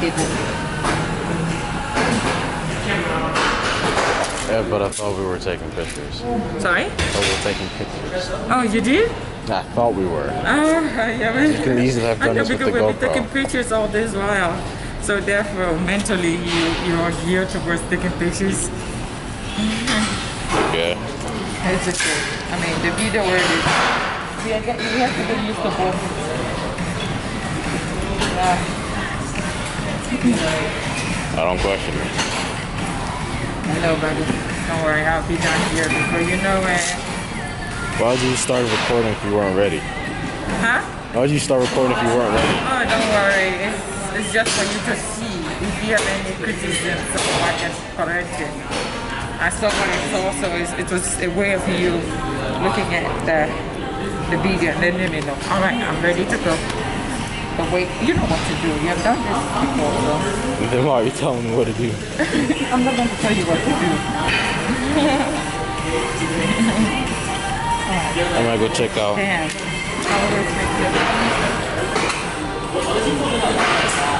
didn't. Yeah, but I thought we were taking pictures. Sorry? I thought we were taking pictures. Oh, you did? I thought we were. Oh, yeah. We you can easily have done I know, this with the We've been taking pictures all this while. So therefore, mentally, you, you are geared towards taking pictures. yeah. It's okay. I mean, the video where it is, we have to get used to both. Yeah. I don't question it. I know, buddy. Don't worry, I'll be done here before you know it. Why did you start recording if you weren't ready? Huh? Why did you start recording if you weren't ready? Oh, don't worry. It's, it's just for you to see. If you have any criticism, so I can correct it. I saw what I saw, so it was a way of you looking at the, the video and then let me know. All right, I'm ready to go. But wait, you know what to do. You have done this before, so Then why are you telling me what to do? I'm not going to tell you what to do. I'm gonna go check out. Damn. I always make